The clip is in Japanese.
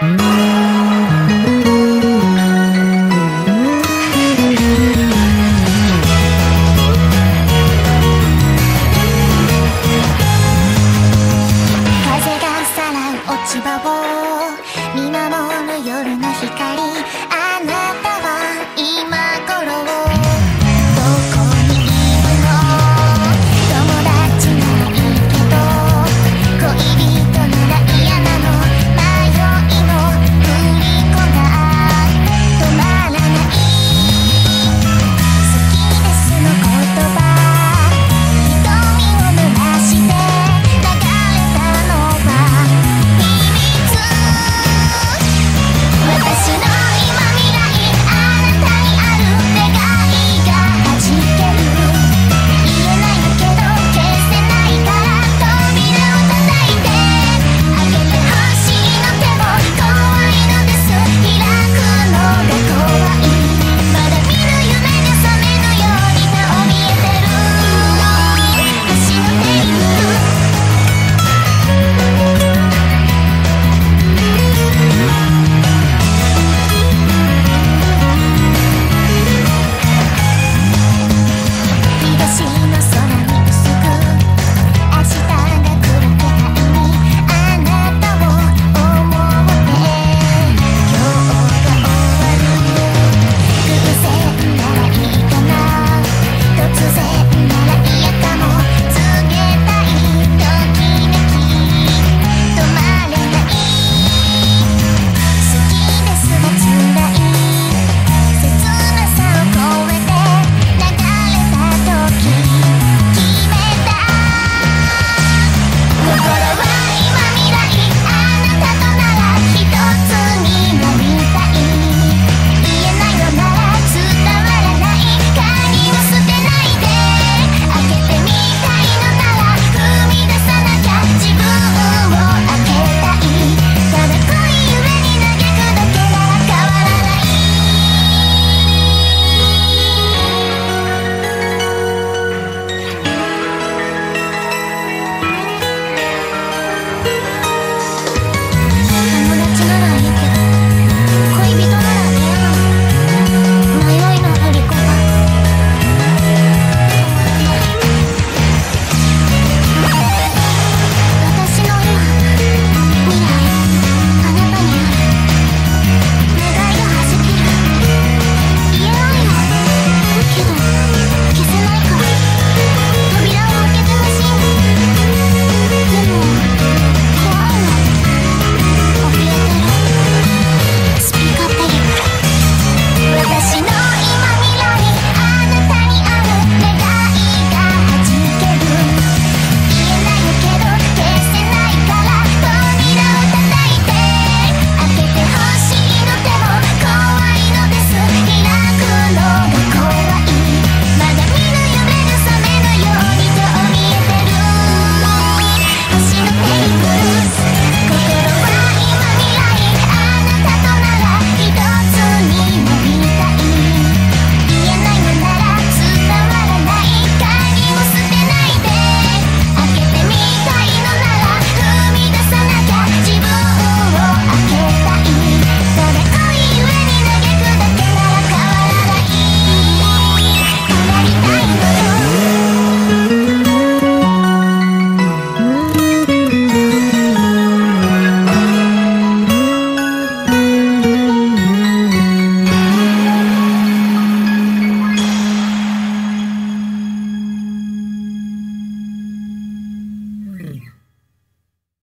風がさらう落ち葉を見守る夜の光。